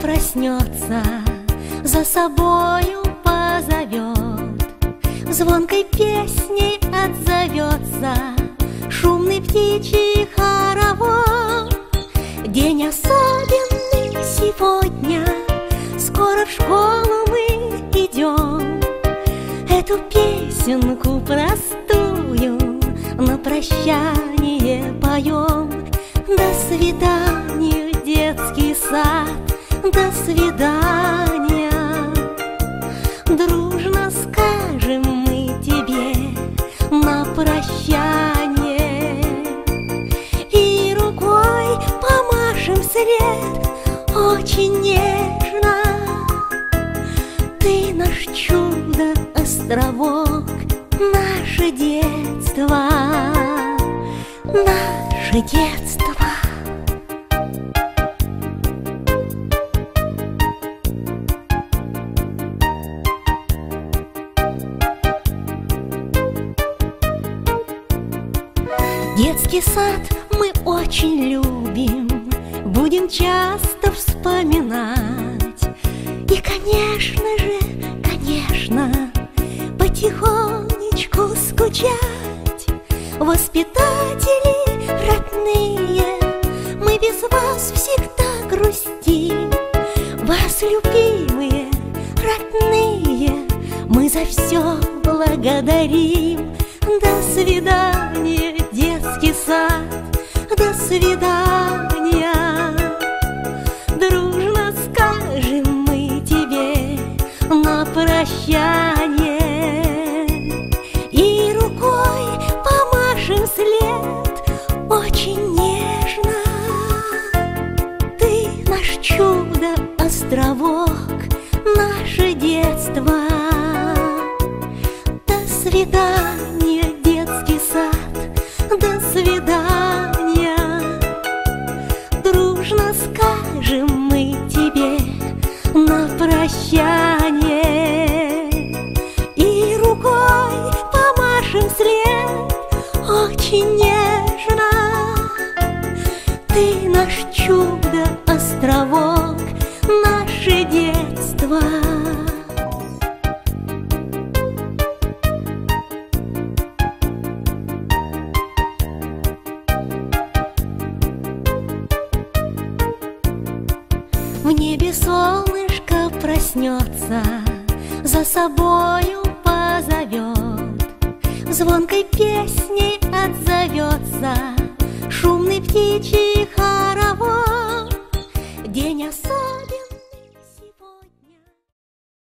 проснется, за собою позовет, Звонкой песней отзовется Шумный птичий хоровод. День особенный сегодня, Скоро в школу мы идем, Эту песенку простую На прощание поем. До свидания, детский сад, до свидания. Дружно скажем мы тебе на прощание. И рукой помашем вслед очень нежно. Ты наш чудо-островок, наше детство Наше детство Детский сад мы очень любим, Будем часто вспоминать. И, конечно же, конечно, Потихонечку скучать. Воспитатели родные, Мы без вас всегда грустим. Вас, любимые, родные, Мы за все благодарим. До свидания, свидания. Дружно скажем мы тебе на прощание И рукой помашем след очень нежно. Ты наш чудо-островок, наше детство. До свидания, очень нежно. Ты наш чудо-островок, наше детство. В небе солнышко проснется, За собою позовет, Звонкой песней отзовется Шумный птичий